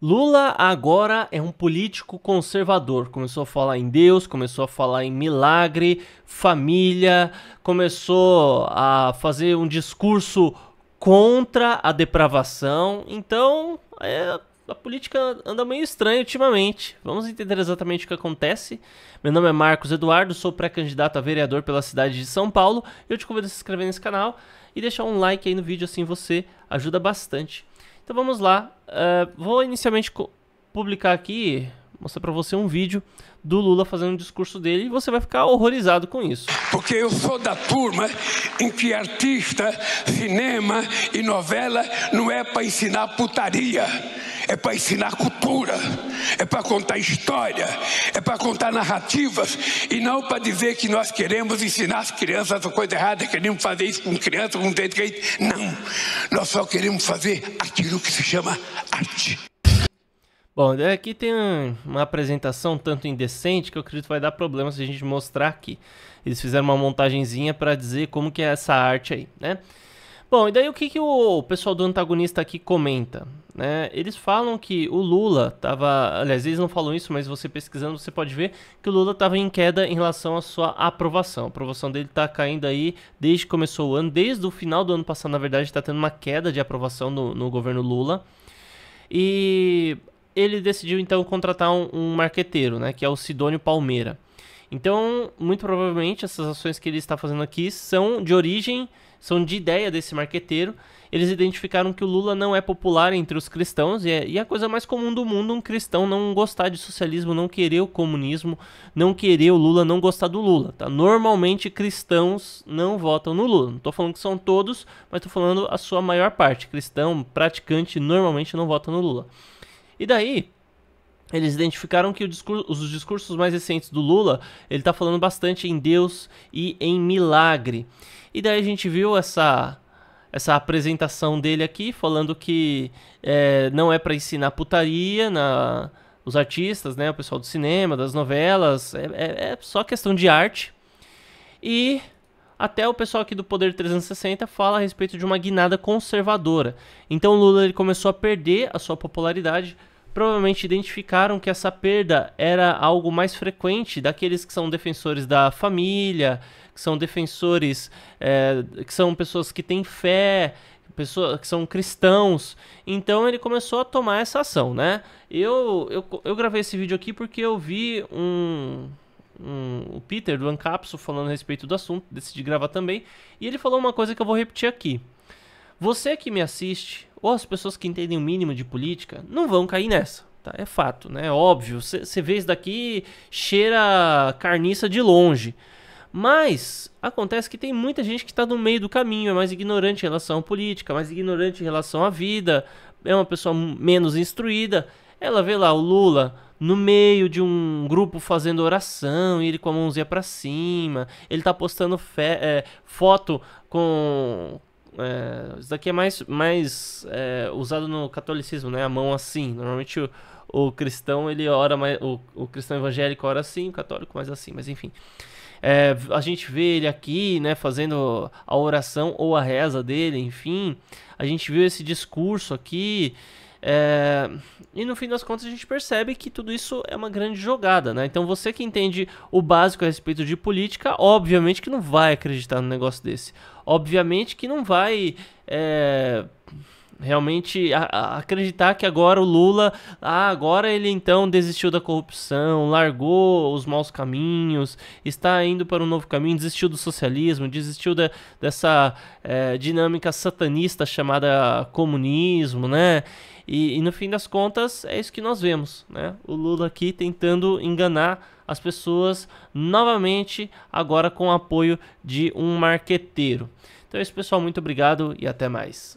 Lula agora é um político conservador. Começou a falar em Deus, começou a falar em milagre, família, começou a fazer um discurso contra a depravação. Então, é, a política anda meio estranha ultimamente. Vamos entender exatamente o que acontece. Meu nome é Marcos Eduardo, sou pré-candidato a vereador pela cidade de São Paulo. Eu te convido a se inscrever nesse canal e deixar um like aí no vídeo, assim você ajuda bastante. Então vamos lá. Uh, vou inicialmente publicar aqui, mostrar para você um vídeo do Lula fazendo um discurso dele e você vai ficar horrorizado com isso. Porque eu sou da turma em que artista, cinema e novela não é para ensinar putaria é para ensinar cultura, é para contar história, é para contar narrativas e não para dizer que nós queremos ensinar as crianças a coisa errada, queremos fazer isso com criança, com que não. Nós só queremos fazer aquilo que se chama arte. Bom, aqui tem uma apresentação tanto indecente que eu acredito que vai dar problema se a gente mostrar aqui. Eles fizeram uma montagenzinha para dizer como que é essa arte aí, né? Bom, e daí o que, que o pessoal do antagonista aqui comenta? Né? Eles falam que o Lula estava. Aliás, eles não falam isso, mas você pesquisando você pode ver que o Lula estava em queda em relação à sua aprovação. A aprovação dele está caindo aí desde que começou o ano, desde o final do ano passado, na verdade, está tendo uma queda de aprovação no, no governo Lula. E ele decidiu então contratar um, um marqueteiro, né, que é o Sidônio Palmeira. Então, muito provavelmente, essas ações que ele está fazendo aqui são de origem, são de ideia desse marqueteiro. Eles identificaram que o Lula não é popular entre os cristãos e é, e é a coisa mais comum do mundo um cristão não gostar de socialismo, não querer o comunismo, não querer o Lula, não gostar do Lula. Tá? Normalmente cristãos não votam no Lula. Não estou falando que são todos, mas estou falando a sua maior parte. Cristão, praticante, normalmente não vota no Lula. E daí, eles identificaram que discurso, os discursos mais recentes do Lula, ele está falando bastante em Deus e em milagre. E daí a gente viu essa essa apresentação dele aqui, falando que é, não é para ensinar putaria na os artistas, né, o pessoal do cinema, das novelas, é, é, é só questão de arte. E até o pessoal aqui do Poder 360 fala a respeito de uma guinada conservadora. Então Lula ele começou a perder a sua popularidade provavelmente identificaram que essa perda era algo mais frequente daqueles que são defensores da família, que são defensores, é, que são pessoas que têm fé, pessoas que são cristãos. Então ele começou a tomar essa ação, né? Eu, eu, eu gravei esse vídeo aqui porque eu vi um, um, o Peter do Ancapso falando a respeito do assunto, decidi gravar também, e ele falou uma coisa que eu vou repetir aqui. Você que me assiste, ou as pessoas que entendem o mínimo de política, não vão cair nessa. Tá? É fato, né? É óbvio. Você vê isso daqui, cheira carniça de longe. Mas acontece que tem muita gente que está no meio do caminho, é mais ignorante em relação à política, mais ignorante em relação à vida, é uma pessoa menos instruída. Ela vê lá o Lula no meio de um grupo fazendo oração, ele com a mãozinha para cima, ele tá postando é, foto com, é, isso daqui é mais, mais é, usado no catolicismo, né? A mão assim. Normalmente o, o cristão ele ora mais. O, o, cristão evangélico ora assim, o católico mais assim, mas enfim. É, a gente vê ele aqui, né, fazendo a oração ou a reza dele, enfim. A gente viu esse discurso aqui. É, e no fim das contas a gente percebe que tudo isso é uma grande jogada, né? Então você que entende o básico a respeito de política, obviamente que não vai acreditar num negócio desse. Obviamente que não vai é, realmente a, a acreditar que agora o Lula, ah, agora ele então desistiu da corrupção, largou os maus caminhos, está indo para um novo caminho, desistiu do socialismo, desistiu de, dessa é, dinâmica satanista chamada comunismo, né? E, e, no fim das contas é isso que nós vemos, né? O Lula aqui tentando enganar as pessoas novamente, agora com o apoio de um marqueteiro. Então é isso, pessoal. Muito obrigado e até mais.